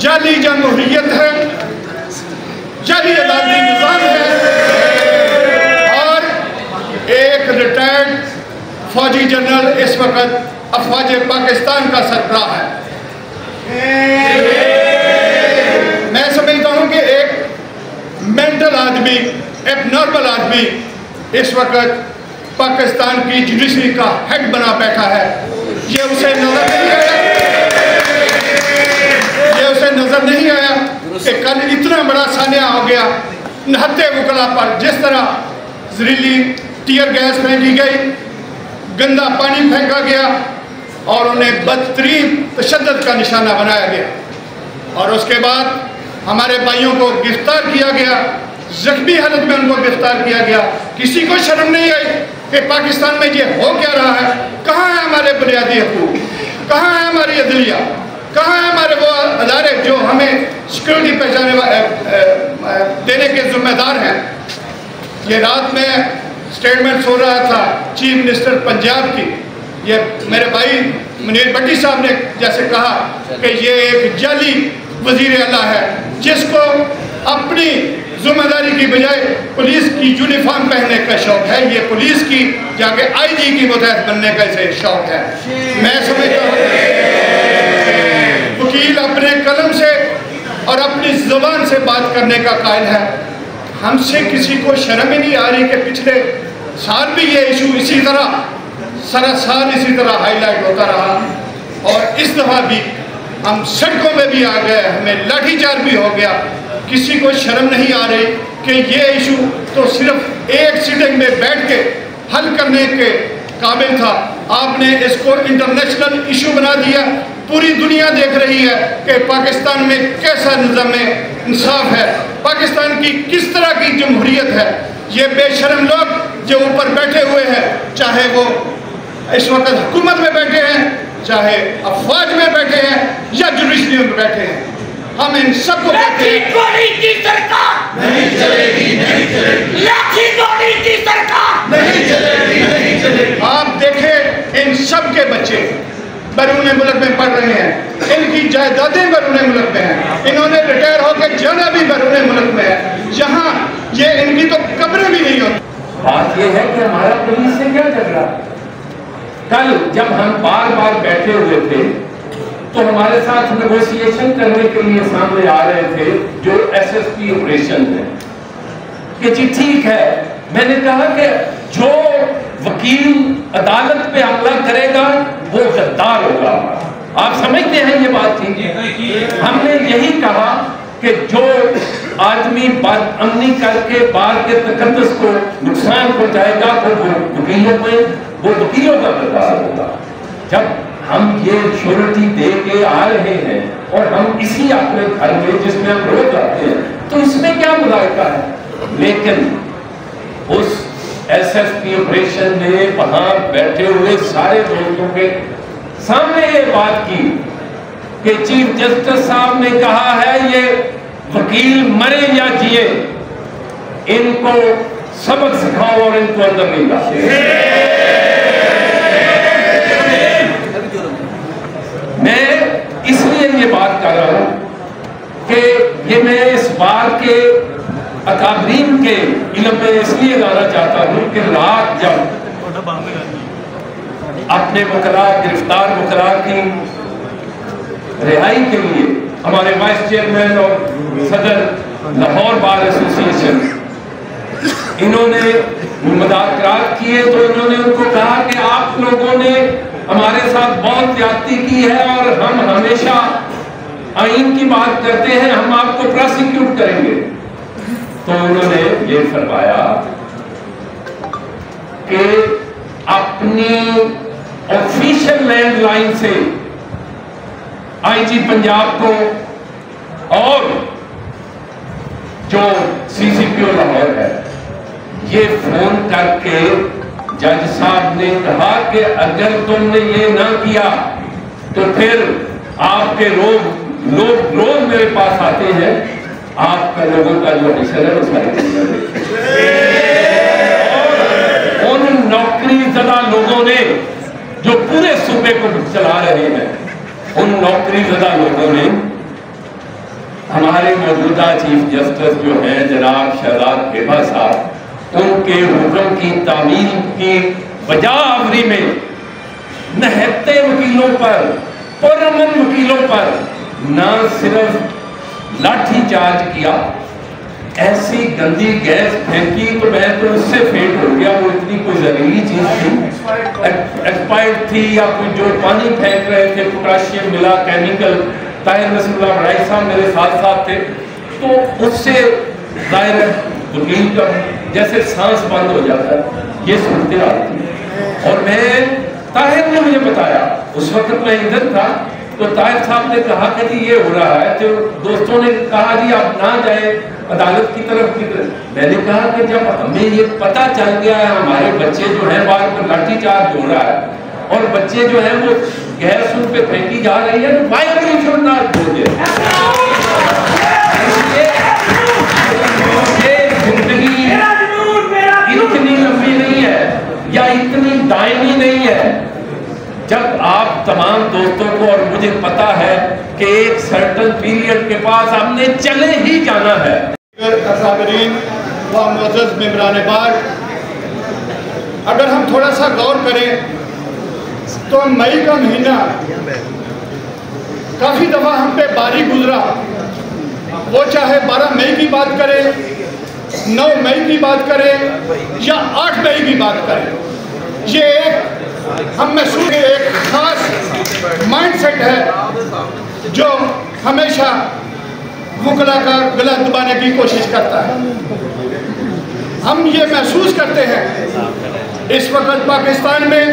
جعلی جمہوریت ہے، جعلی عدالتی نظام ہے، اور ایک ریٹائرڈ فوجی جنرل اس وقت افواج پاکستان کا سربراہ ہے۔ میں سمجھتا ہوں کہ ایک مینٹل آدمی، ایک نارمل آدمی اس وقت پاکستان کی جوڈیشری کا ہیڈ بنا بیٹھا ہے۔ یہ اسے بڑا سانیہ ہو گیا۔ نہتے وکلا پر جس طرح زریلی ٹیئر گیس پھینکی گئی، گندا پانی پھینکا گیا اور انہیں بدترین تشدد کا نشانہ بنایا گیا۔ اور اس کے بعد ہمارے بھائیوں کو گرفتار کیا گیا۔ زخمی حالت میں ان کو گرفتار کیا گیا۔ کسی کو شرم نہیں آئی کہ پاکستان میں یہ ہو کیا رہا ہے۔ کہاں ہے ہمارے بنیادی حقوق؟ کہاں ہے ہماری عدلیہ؟ کہاں ہے ہمارے وہ ادارے جو ہمیں سیکورٹی پہچانے دینے کے ذمہ دار ہیں؟ یہ رات میں سٹیٹمنٹ ہو رہا تھا چیف منسٹر پنجاب کی۔ یہ میرے بھائی منیر بٹی صاحب نے جیسے کہا کہ یہ ایک جعلی وزیر اعلیٰ ہے، جس کو اپنی ذمہ داری کی بجائے پولیس کی یونیفارم پہننے کا شوق ہے۔ یہ پولیس کی، جا کے آئی جی کی متحد بننے کا اسے شوق ہے۔ میں سمجھتا ہوں وکیل اپنے قلم سے اور اپنی زبان سے بات کرنے کا قائل ہے۔ ہم سے کسی کو شرم ہی نہیں آ رہی کہ پچھلے سال بھی یہ ایشو اسی طرح سراسار اسی طرح ہائی لائٹ ہوتا رہا۔ اور اس دفعہ بھی ہم سڑکوں میں بھی آ گئے، ہمیں لاٹھی چار بھی ہو گیا۔ کسی کو شرم نہیں آ رہی کہ یہ ایشو تو صرف ایک سیٹنگ میں بیٹھ کے حل کرنے کے قابل تھا۔ آپ نے اس کو انٹرنیشنل ایشو بنا دیا۔ پوری دنیا دیکھ رہی ہے کہ پاکستان میں کیسا نظام انصاف ہے پاکستان کی کس طرح کی جمہوریت ہے۔ یہ بے شرم لوگ جو اوپر بیٹھے ہوئے ہیں چاہے وہ اس وقت حکومت میں بیٹھے ہیں چاہے افواج میں بیٹھے ہیں یا جوڈیشری میں بیٹھے ہیں۔ ہم ان سب کو کہتے ہیں کی سرکار! نہیں چلے گی نہیں چلے گی۔ لاٹھی گولی کی سرکار! نہیں چلے گی نہیں چلے گی۔ آپ دیکھیں ان سب کے بچے۔ بیرون ملک میں پڑھ رہے ہیں۔ ان کی جائیدادیں بیرون ملک میں ہیں۔ انہوں نے ریٹائر ہو کے جانا بھی بیرون ملک میں ہے۔ یہاں یہ ان کی تو قبریں بھی نہیں ہوتی۔ بات یہ ہے کہ ہمارا پولیس سے کیا چل رہا ہے کل جب ہم بار بار بیٹھے ہوئے تھے، تو ہمارے ساتھ نیگوسیشن کرنے کے لیے سامنے آ رہے تھے جو ایس ایس پی آپریشن ہے۔ کہ جی ٹھیک ہے، میں نے کہا کہ جو وکیل عدالت پہ حملہ کرے گا وہ غدار ہوگا۔ آپ سمجھتے ہیں یہ بات تھی؟ ہم نے یہی کہا کہ جو آدمی بات امنی کر کے بار کے تقدس کو نقصان پہنچائے گا، تو وہ وکیلوں میں، وہ وکیلوں کا غدار ہوگا۔ جب ہم یہ شورٹی دے کے آ رہے ہیں اور ہم اسی اپنے گھر میں جس میں ہم روز آتے ہیں، تو اس میں کیا مذائقہ ہے؟ لیکن اس ایس ایس پی آپریشن نے وہاں بیٹھے ہوئے سارے دوستوں کے سامنے یہ بات کی کہ چیف جسٹس صاحب نے کہا ہے یہ وکیل مرے یا جیے، ان کو سبق سکھاؤ اور ان کو اندر نہیں لاؤ میں اس لیے یہ بات کر رہا ہوں کہ یہ میں اس بار کے اکابرین کے علم میں اس لیے لانا چاہتا ہوں کہ رات جب اپنے مقرا گرفتار مقرا کی رہائی کے لیے ہمارے وائس چیئرمین اور صدر لاہور بار ایسوسیشن انہوں نے مذاکرات کیے تو انہوں نے ان کو کہا کہ آپ لوگوں نے ہمارے ساتھ بہت زیادتی کی ہے اور ہم ہمیشہ آئین کی بات کرتے ہیں، ہم آپ کو پراسیکیوٹ کریں گے۔ تو انہوں نے یہ فرمایا کہ اپنی آفیشل لینڈ لائن سے آئی جی پنجاب کو اور جو سی سی پی او لاہور ہے، یہ فون کر کے جج صاحب نے کہا کہ اگر تم نے یہ نہ کیا تو پھر آپ کے لوگ لوگ روز میرے پاس آتے ہیں۔ آپ کا لوگوں کا جو حشر ہے وہ سارے اور ان نوکری زدہ لوگوں نے جو پورے صوبے کو چلا رہے ہیں، ان نوکری زدہ لوگوں نے ہمارے موجودہ چیف جسٹس جو ہیں، جناب شہزاد ہیبا صاحب، ان کے حکم کی تعمیل کی وجہ آوری میں نہتے وکیلوں پر، پرامن وکیلوں پر نہ صرف لاٹھی چارج کیا ایسی گندی گیس پھینکی تو میں تو اس سے فیٹ ہو گیا وہ اتنی کوئی ضروری چیز تھی ایکسپائرڈ تھی یا کوئی جو پانی پھینک رہے تھے پوٹاشیم ملا کیمیکل طاہر رسول اللہ بڑائی صاحب میرے ساتھ ساتھ تھے تو اس سے ظاہر ہے وکیل کا جیسے سانس بند ہو جاتا ہے یہ صورتحال تھی اور میں طاہر نے مجھے بتایا اس وقت میں ادھر تھا تو طاہر صاحب نے کہا کہ جی یہ ہو رہا ہے تو دوستوں نے کہا جی آپ نہ جائیں، عدالت کی طرف کی طرف میں نے کہا کہ جب ہمیں یہ پتہ چل گیا ہے، ہمارے بچے جو ہیں باہر پر لاٹھی چارج ہو رہا ہے، اور بچے جو ہیں، وہ گیس ان پہ پھینکی جا رہی ہے تو why we should not go there زندگی اتنی لمبی نہیں ہے، یا اتنی دائمی نہیں ہے جب آپ تمام دوستوں کو اور مجھے پتا ہے کہ ایک سرٹن پیریڈ کے پاس ہم نے چلے ہی جانا ہے۔ و معزز ممبران بار اگر ہم تھوڑا سا غور کریں، تو مئی کا مہینہ کافی دفعہ ہم پہ باری گزرا۔ وہ چاہے بارہ مئی کی بات کرے، نو مئی کی بات کرے یا آٹھ مئی کی بات کرے، یہ ایک ہم میں محسوس ایک خاص مائنڈ سیٹ ہے جو ہمیشہ وکلا کا گلا دبانے کی کوشش کرتا ہے۔ ہم یہ محسوس کرتے ہیں۔ اس وقت پاکستان میں